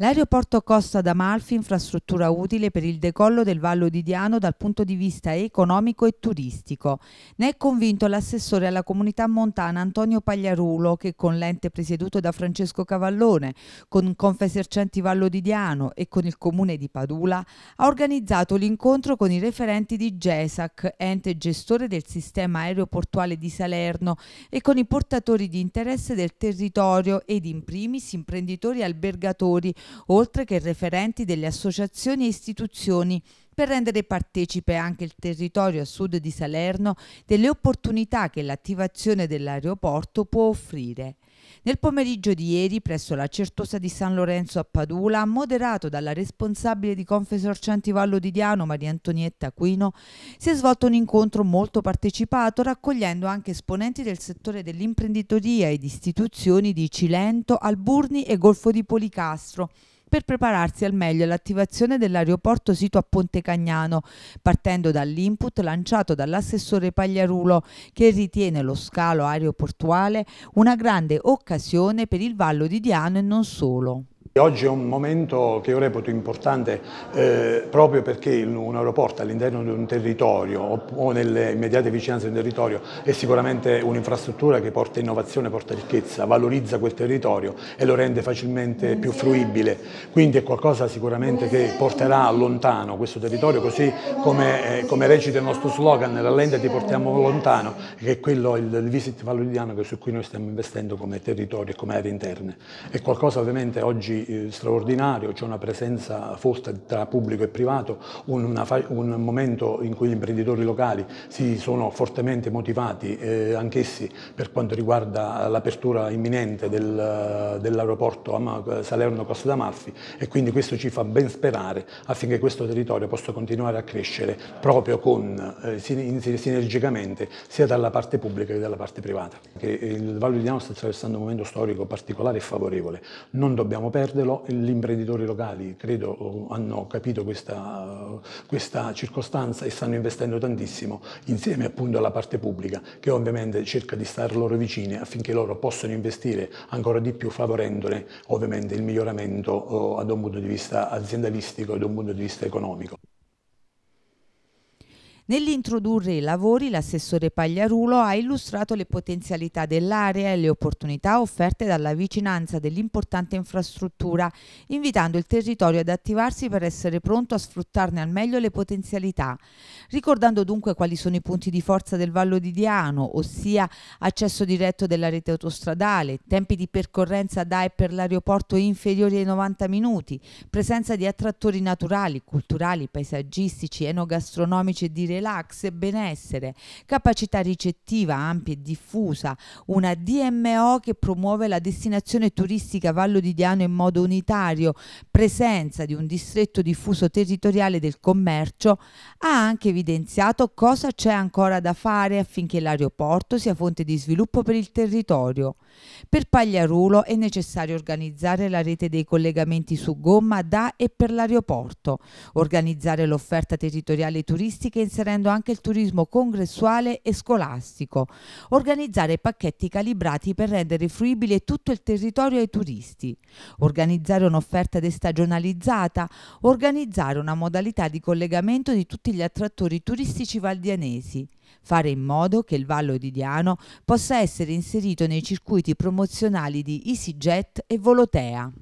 L'aeroporto Costa d'Amalfi infrastruttura utile per il decollo del Vallo di Diano dal punto di vista economico e turistico. Ne è convinto l'assessore alla comunità montana Antonio Pagliarulo che con l'ente presieduto da Francesco Cavallone, con Confesercenti Vallo di Diano e con il comune di Padula ha organizzato l'incontro con i referenti di GESAC, ente gestore del sistema aeroportuale di Salerno e con i portatori di interesse del territorio ed in primis imprenditori e albergatori oltre che referenti delle associazioni e istituzioni per rendere partecipe anche il territorio a sud di Salerno delle opportunità che l'attivazione dell'aeroporto può offrire. Nel pomeriggio di ieri, presso la Certosa di San Lorenzo a Padula, moderato dalla responsabile di Confesorcianti Vallo di Diano, Maria Antonietta Aquino, si è svolto un incontro molto partecipato, raccogliendo anche esponenti del settore dell'imprenditoria ed istituzioni di Cilento, Alburni e Golfo di Policastro, per prepararsi al meglio all'attivazione dell'aeroporto sito a Ponte Cagnano, partendo dall'input lanciato dall'assessore Pagliarulo, che ritiene lo scalo aeroportuale una grande occasione per il Vallo di Diano e non solo. Oggi è un momento che io reputo importante eh, proprio perché un aeroporto all'interno di un territorio o, nelle immediate vicinanze di un territorio è sicuramente un'infrastruttura che porta innovazione, porta ricchezza, valorizza quel territorio e lo rende facilmente più fruibile. Quindi è qualcosa sicuramente che porterà lontano questo territorio, così come, eh, come recita il nostro slogan, rallenta ti portiamo lontano, che è quello il, il Visit Valoridiano su cui noi stiamo investendo come territorio e come aree interne. È qualcosa ovviamente oggi eh, straordinario, c'è una presenza forte tra pubblico e privato, un, un, momento in cui gli imprenditori locali si sono fortemente motivati eh, anch'essi per quanto riguarda l'apertura imminente del, dell'aeroporto Salerno-Costa d'Amalfi e quindi questo ci fa ben sperare affinché questo territorio possa continuare a crescere proprio con, eh, sinergicamente sia dalla parte pubblica che dalla parte privata. Che il Valle di Diano sta attraversando un momento storico particolare e favorevole, non dobbiamo perdere gli imprenditori locali credo hanno capito questa, questa circostanza e stanno investendo tantissimo insieme appunto alla parte pubblica che ovviamente cerca di stare loro vicine affinché loro possano investire ancora di più favorendone ovviamente il miglioramento oh, ad un punto di vista aziendalistico e da un punto di vista economico. Nell'introdurre i lavori, l'assessore Pagliarulo ha illustrato le potenzialità dell'area e le opportunità offerte dalla vicinanza dell'importante infrastruttura, invitando il territorio ad attivarsi per essere pronto a sfruttarne al meglio le potenzialità. Ricordando dunque quali sono i punti di forza del Vallo di Diano, ossia accesso diretto della rete autostradale, tempi di percorrenza da e per l'aeroporto inferiori ai 90 minuti, presenza di attrattori naturali, culturali, paesaggistici, enogastronomici e di relax e benessere, capacità ricettiva ampia e diffusa, una DMO che promuove la destinazione turistica Vallo di Diano in modo unitario, presenza di un distretto diffuso territoriale del commercio, ha anche evidenziato cosa c'è ancora da fare affinché l'aeroporto sia fonte di sviluppo per il territorio. Per Pagliarulo è necessario organizzare la rete dei collegamenti su gomma da e per l'aeroporto, organizzare l'offerta territoriale turistica inserendo inserendo anche il turismo congressuale e scolastico, organizzare pacchetti calibrati per rendere fruibile tutto il territorio ai turisti, organizzare un'offerta destagionalizzata, organizzare una modalità di collegamento di tutti gli attrattori turistici valdianesi, fare in modo che il Vallo di Diano possa essere inserito nei circuiti promozionali di EasyJet e Volotea.